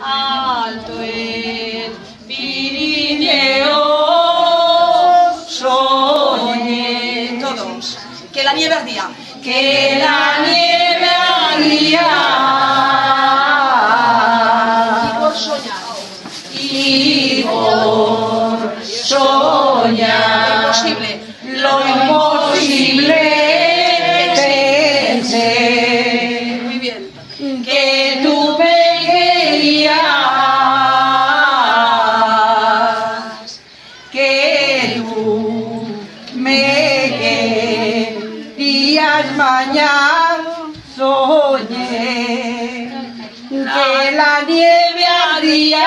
alto el Pirineo, soñé. Todos, que la nieve ardía, que la nieve ardía. Y por soñar, y por soñar, imposible, lo imposible pensé. Muy bien que tú que tú me querías mañana soñé que la nieve ardía